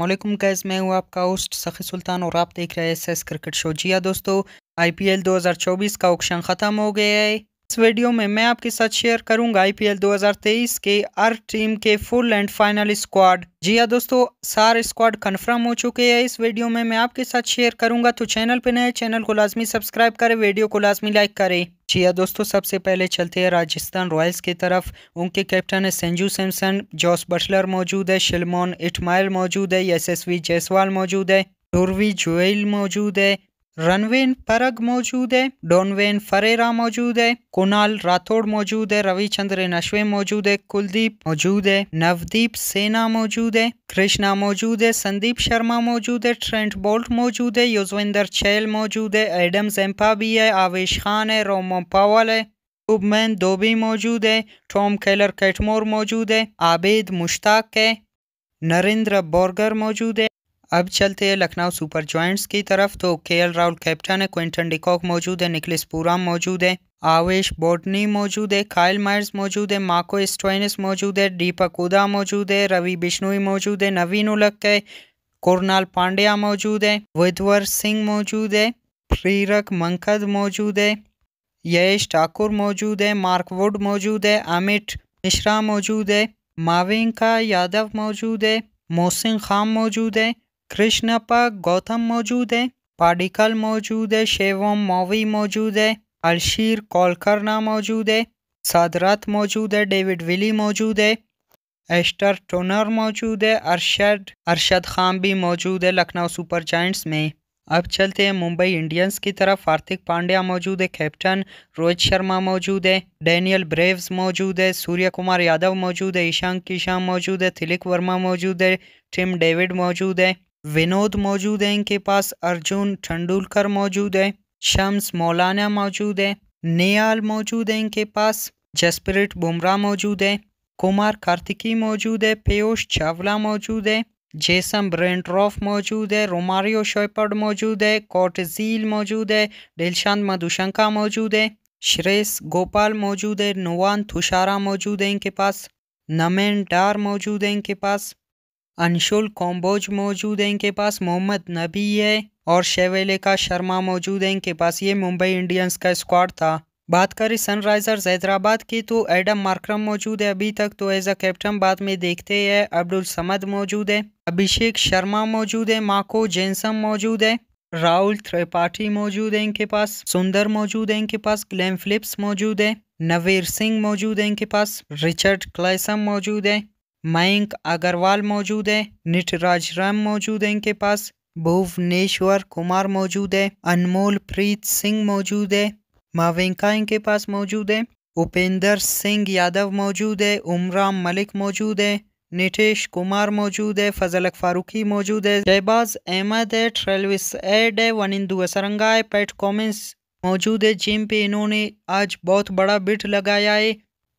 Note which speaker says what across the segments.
Speaker 1: वालेकुम गैस मैं हूँ आपका होस्ट सखी सुल्तान और आप देख रहे हैं एस क्रिकेट शो। जी हाँ दोस्तों, आईपीएल 2024 का ऑक्शन ख़त्म हो गया है। इस वीडियो में मैं आपके साथ शेयर करूँगा आईपीएल 2023 के हर टीम के फुल एंड फाइनल स्क्वाड। जी हाँ दोस्तों, सारे स्क्वाड कंफर्म हो चुके हैं। इस वीडियो में मैं आपके साथ शेयर करूँगा तो चैनल पे नए चैनल को लाजमी सब्सक्राइब करें, वीडियो को लाजमी लाइक करें। जी हाँ दोस्तों, सबसे पहले चलते हैं राजस्थान रॉयल्स की तरफ़। उनके कैप्टन है संजू सैमसन, जॉस बटलर मौजूद है, शिलमोन इटमाइल मौजूद है यशस्वी जायसवाल मौजूद है टूरवी जोएल मौजूद है रणवेन परग मौजूद है डोनवेन फरेरा मौजूद है कुणाल राठौड़ मौजूद है रविचंद्रन अश्वे मौजूद है कुलदीप मौजूद है नवदीप सेना मौजूद है कृष्णा मौजूद है संदीप शर्मा मौजूद है ट्रेंट बोल्ट मौजूद है युजवेंद्र छैल मौजूद है एडम जेम्पा भी है आवेश खान है रोमो पावल है शुभमैन दोबी मौजूद है टॉम केलर कैटमोर मौजूद है आबेद मुश्ताक है नरेंद्र बोरगर मौजूद है अब चलते हैं लखनऊ सुपर जॉइंट्स की तरफ़ तो के एल राहुल कैप्टन है क्विंटन डिकॉक मौजूद है निकलिस पूराम मौजूद है आवेश बोटनी मौजूद है खाइल मायर्स मौजूद है माको स्टोइनस मौजूद है दीपक उदा मौजूद है रवि बिश्नोई मौजूद है नवीन उलक है कुरनाल पांड्या मौजूद है विधवर सिंह मौजूद है प्रीरक मंकद मौजूद है यश ठाकुर मौजूद है मार्क वुड मौजूद है अमित मिश्रा मौजूद है माविंका यादव मौजूद है मोहसिन खान मौजूद है कृष्णप्पा गौतम मौजूद है पाडिकल मौजूद है शेवम मौवी मौजूद है अलशीर कौलकरना मौजूद है सादरात मौजूद है डेविड विली मौजूद है एस्टर टोनर मौजूद है अरशद अरशद खान भी मौजूद है लखनऊ सुपर जायंट्स में अब चलते हैं मुंबई इंडियंस की तरफ़ हार्दिक पांड्या मौजूद है कैप्टन रोहित शर्मा मौजूद है डैनियल ब्रेव्स मौजूद है सूर्य कुमार यादव मौजूद है ईशान किशान मौजूद है तिलिक वर्मा मौजूद है टिम डेविड मौजूद है विनोद मौजूद है इनके पास अर्जुन ठंडुलकर मौजूद है शम्स मौलाना मौजूद है नियाल मौजूद है इनके पास जसप्रीत बुमराह मौजूद है कुमार कार्तिकी मौजूद है पीयूष चावला मौजूद है जेसम ब्रेंड्रॉफ मौजूद है रोमारियो शोपर्ड मौजूद है कोटजील मौजूद है दिलशांत मधुशंका मौजूद है श्रेयस गोपाल मौजूद है नुवान थुशारा मौजूद है इनके पास नमेन डार मौजूद है इनके पास अंशुल कॉम्बोज मौजूद है इनके पास, मोहम्मद नबी है और शेवेले का शर्मा मौजूद है इनके पास। ये मुंबई इंडियंस का स्क्वाड था। बात करें सनराइजर्स हैदराबाद की तो एडम मार्क्रम मौजूद है अभी तक तो एज अ कैप्टन बाद में देखते हैं। अब्दुल समद मौजूद है, अभिषेक शर्मा मौजूद है, माको जेनसम मौजूद है, राहुल त्रिपाठी मौजूद है इनके पास, सुंदर मौजूद है इनके पास ग्लेम फिलिप्स मौजूद है, नवीर सिंह मौजूद है इनके पास, रिचर्ड क्लाइसम मौजूद है। मयंक अग्रवाल मौजूद है, निटराज राम मौजूद है इनके पास, भुवनेश्वर कुमार मौजूद है, अनमोल प्रीत सिंह मौजूद है, मावेंका इनके पास मौजूद है, उपेंद्र सिंह यादव मौजूद है, उमराम मलिक मौजूद है, नीतीश कुमार मौजूद है, फजल फारूकी मौजूद है, शहबाज अहमद है, ट्रेलविस एड है, वनिंदु असरंगा है, पेट कॉमेंस मौजूद है, जिम पे इन्होंने आज बहुत बड़ा बिट लगाया है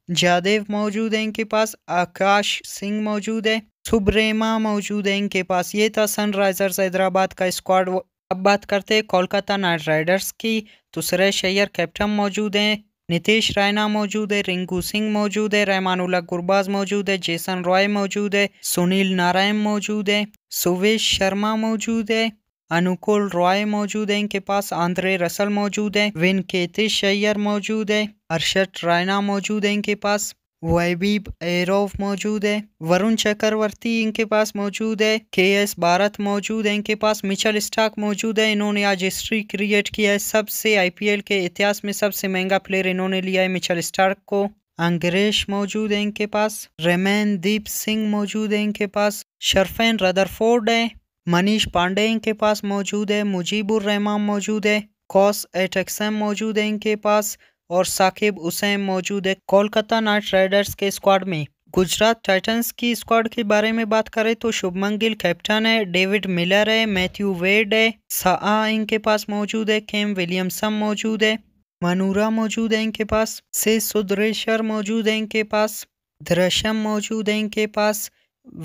Speaker 1: जयदेव मौजूद है इनके पास, आकाश सिंह मौजूद है सुब्रेमा मौजूद है इनके पास। ये था सनराइजर्स हैदराबाद का स्क्वाड अब बात करते हैं कोलकाता नाइट राइडर्स की। तो सुरेश अय्यर कैप्टन मौजूद हैं, नितेश रैना मौजूद है, रिंकू सिंह मौजूद है रहमानुल्ला गुरबाज मौजूद है, जेसन रॉय मौजूद है, सुनील नारायण मौजूद है, सुवेश शर्मा मौजूद है, अनुकूल रॉय मौजूद है इनके पास, आंद्रे रसल मौजूद है विन केतिश अय्यर मौजूद है। अरशद रायना मौजूद है इनके पास वैबीब एरोव मौजूद है, वरुण चक्रवर्ती इनके पास मौजूद है के एस भारत मौजूद है इनके पास, मिचल स्टाक मौजूद है, इन्होंने आज हिस्ट्री क्रिएट किया है, सबसे आईपीएल के इतिहास में सबसे महँगा प्लेयर इन्होंने लिया है, मिचल स्टार्क को। अंग्रेश मौजूद है इनके पास रेमैन दीप सिंह मौजूद है इनके पास, शरफेन रदरफोर्ड है, मनीष पांडे इनके पास मौजूद है, मुजीबुर रहमान मौजूद है, कॉस एटेक्सम मौजूद है इनके पास और साकिब हुसैन मौजूद है। कोलकाता नाइट राइडर्स के स्क्वाड में। गुजरात टाइटंस की स्क्वाड के बारे में बात करें तो शुभमन गिल कैप्टन है, डेविड मिलर है, मैथ्यू वेड है सा इनके पास मौजूद है, केम विलियमसन मौजूद है, मनूरा मौजूद है इनके पास, से सुद्रेश्वर मौजूद है इनके पास धृशम मौजूद है इनके पास,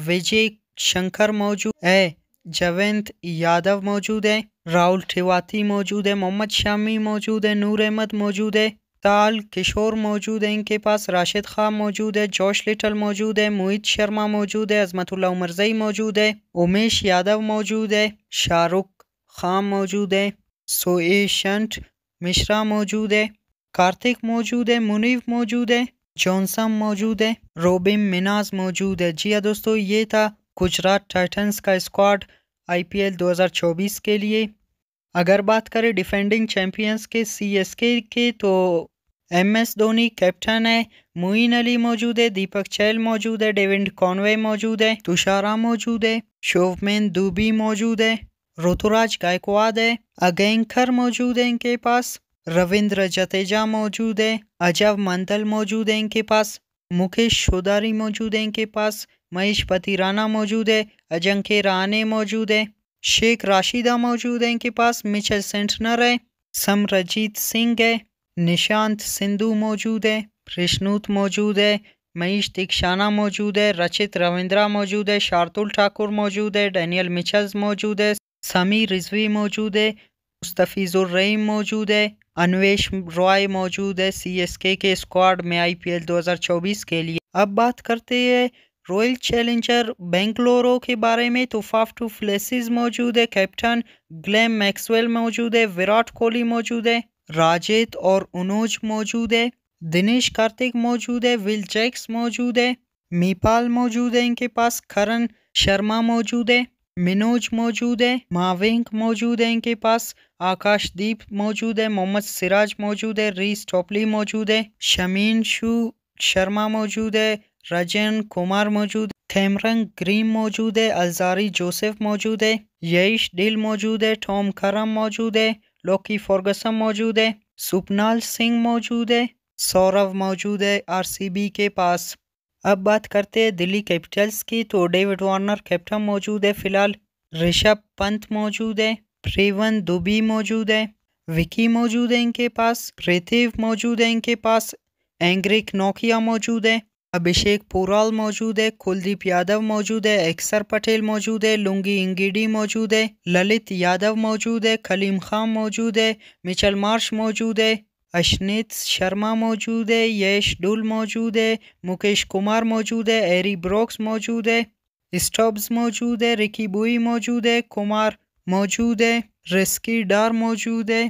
Speaker 1: विजय शंकर मौजूद है जवेंत यादव मौजूद है, राहुल ठेवाती मौजूद है, मोहम्मद शामी मौजूद है, नूर अहमद मौजूद है। ताल किशोर मौजूद है इनके पास राशिद खान मौजूद है जोश लिटल मौजूद है मोहित शर्मा मौजूद है अजमतुल्ला उमरजई मौजूद है उमेश यादव मौजूद है शाहरुख खान मौजूद है सोए शंट मिश्रा मौजूद है कार्तिक मौजूद है मुनीफ मौजूद है जॉनसन मौजूद है रोबिन मिनाज मौजूद है जी हाँ दोस्तों ये था गुजरात टाइटन्स का स्क्वाड आईपीएल 2024 के लिए अगर बात करें डिफेंडिंग चैंपियंस के सीएसके के तो एम एस धोनी कैप्टन है, मुइन अली मौजूद है, दीपक चैल मौजूद है, डेविड कॉनवे मौजूद है, तुषारा मौजूद है, शोभमेन दुबी मौजूद है, ऋतुराज गायकवाद है अगैंकर मौजूद है इनके पास, रविंद्र जतेजा मौजूद है अजब मंथल मौजूद है इनके पास, मुकेश शोदारी मौजूद है इनके पास, महेश पति राणा मौजूद है अजंके राणे मौजूद है। शेख राशिदा मौजूद है इनके पास मिचल सेंटनर है समरजीत सिंह है निशांत सिंधु मौजूद है कृष्णूत मौजूद है मनीष दीक्षाना मौजूद है रचित रविंद्रा मौजूद है शार्तुल ठाकुर मौजूद है डैनियल मिचल्स मौजूद है समी रिजवी मौजूद है मुस्तफ़ीज़ुर रहीम मौजूद है अनवेश रॉय मौजूद है सीएसके के स्क्वाड में आईपीएल 2024 के लिए। अब बात करते हैं रॉयल चैलेंजर बेंगलोरो के बारे में तो फाफ टू फ्लेसिस मौजूद है कैप्टन ग्लैम मैक्सवेल मौजूद है विराट कोहली मौजूद है राजेत और उनोज मौजूद है दिनेश कार्तिक मौजूद है विल जैक्स मौजूद है मीपाल मौजूद है इनके पास करण शर्मा मौजूद है मिनोज मौजूद है माविंग मौजूद है इनके पास आकाशदीप मौजूद है मोहम्मद सिराज मौजूद है रीस टोपली मौजूद है शमीन शू शर्मा मौजूद है रजन कुमार मौजूद कैमरन ग्रीम मौजूद है, अलजारी जोसेफ मौजूद है यश डिल मौजूद है, टॉम करम मौजूद है, लोकी फॉर्गसन मौजूद है, सुपनाल सिंह मौजूद है, सौरव मौजूद है आरसीबी के पास। अब बात करते हैं दिल्ली कैपिटल्स की तो डेविड वार्नर कैप्टन मौजूद है फ़िलहाल, ऋषभ पंत मौजूद है प्रेवन दुबी मौजूद है, विकी मौजूद है इनके पास पृथ्वी मौजूद है इनके पास, एंग्रिक नोकिया मौजूद है अभिषेक पुराल मौजूद है कुलदीप यादव मौजूद है एक्सर पटेल मौजूद है लुंगी इंगिडी मौजूद है ललित यादव मौजूद है खलीम खान मौजूद है मिचल मार्श मौजूद है अशनीत शर्मा मौजूद है यश डुल मौजूद है मुकेश कुमार मौजूद है एरी ब्रोक्स मौजूद है स्टॉब्स मौजूद है रिकी बुई मौजूद है कुमार मौजूद है रिस्की डार मौजूद है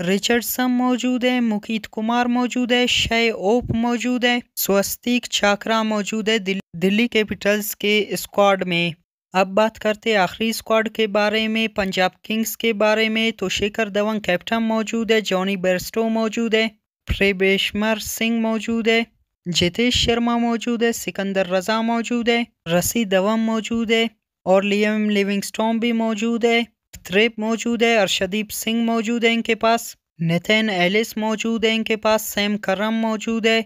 Speaker 1: रिचर्डसन मौजूद है मुकीत कुमार मौजूद है शय ओप मौजूद है स्वस्तिक छाकरा मौजूद है दिल, दिल्ली कैपिटल्स के स्क्वाड में। अब बात करते हैं आखिरी स्क्वाड के बारे में पंजाब किंग्स के बारे में। तो शेखर धवन कैप्टन मौजूद है जॉनी बेरस्टो मौजूद है प्रेबेशमर सिंह मौजूद है जितेश शर्मा मौजूद है सिकंदर रजा मौजूद है रसी धवन मौजूद है और लियम लिविंगस्टोन भी मौजूद है। थ्रेप मौजूद है, अर्शदीप सिंह मौजूद है इनके पास नितिन एलिस मौजूद है इनके पास, सैम करम मौजूद है,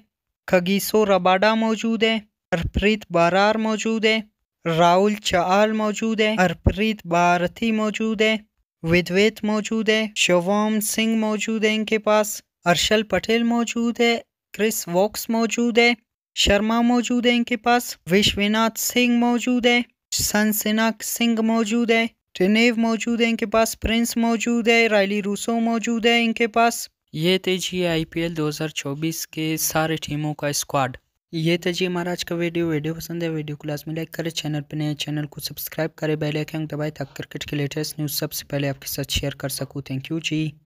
Speaker 1: खगीसो रबाडा मौजूद है, हरप्रीत बारार मौजूद है, राहुल चाल मौजूद है, हरप्रीत भारती मौजूद है, विद्वेत मौजूद है शवोम सिंह मौजूद है इनके पास, अर्शल पटेल मौजूद है, क्रिस वॉक्स मौजूद है, शर्मा मौजूद है इनके पास, विश्वनाथ सिंह मौजूद है, सनसिनाक सिंह मौजूद है। ट्रेनेव मौजूद है इनके पास, प्रिंस मौजूद है, रायली रूसो मौजूद है इनके पास। ये थे जी आई पी एल दो हज़ार चौबीस के सारे टीमों का स्क्वाड। ये थे जी हमारा आज का वीडियो। वीडियो पसंद है, वीडियो को में लाइक करें, चैनल पर नए चैनल को सब्सक्राइब करें, बेल आइकन दबाए, ताकि क्रिकेट के लेटेस्ट न्यूज़ सबसे पहले आपके साथ शेयर कर सकूँ। Thank you ji.